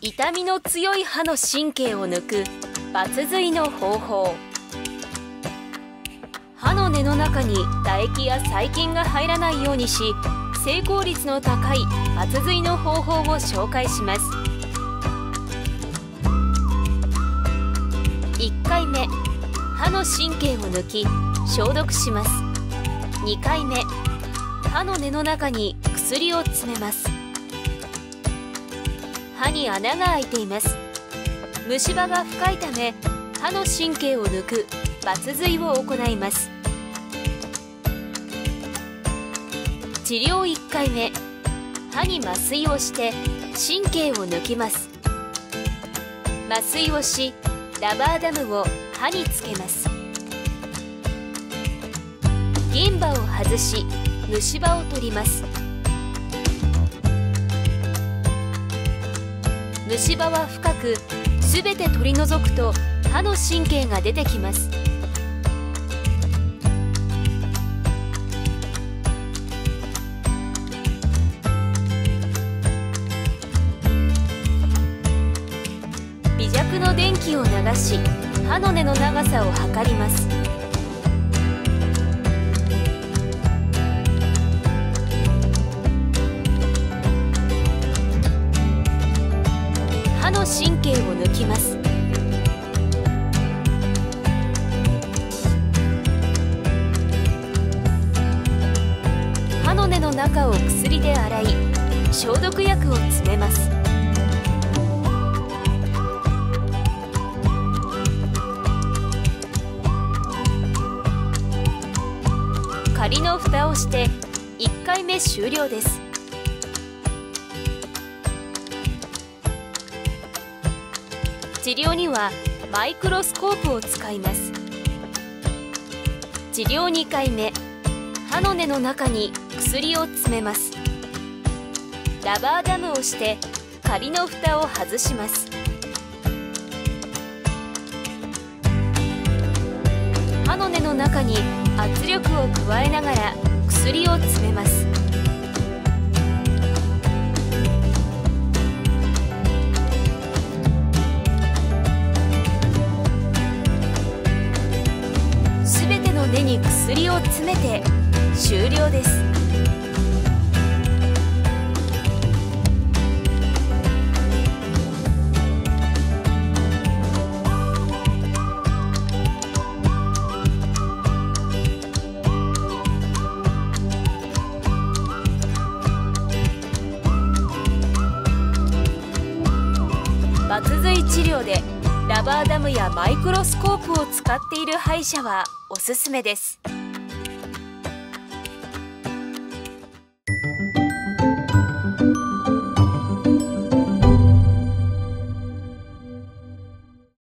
痛みの強い歯の神経を抜く抜髄の方法。歯の根の中に唾液や細菌が入らないようにし成功率の高い抜髄の方法を紹介します。1回目歯の神経を抜き消毒します。2回目歯の根の中に薬を詰めます。歯に穴が開いています。虫歯が深いため歯の神経を抜く抜髄を行います。治療1回目歯に麻酔をして神経を抜きます。麻酔をしラバーダムを歯につけます。銀歯を外し虫歯を取ります。虫歯は深くすべて取り除くと歯の神経が出てきます。微弱の電気を流し歯の根の長さを測ります。歯の神経を抜きます。歯の根の中を薬で洗い消毒薬を詰めます。仮の蓋をして1回目終了です。治療にはマイクロスコープを使います。治療2回目。歯の根の中に薬を詰めます。ラバーダムをして仮の蓋を外します。歯の根の中に圧力を加えながら薬を詰めますす。薬を詰めて終了です。抜髄治療でラバーダムやマイクロスコープを使っている歯医者はおすすめです。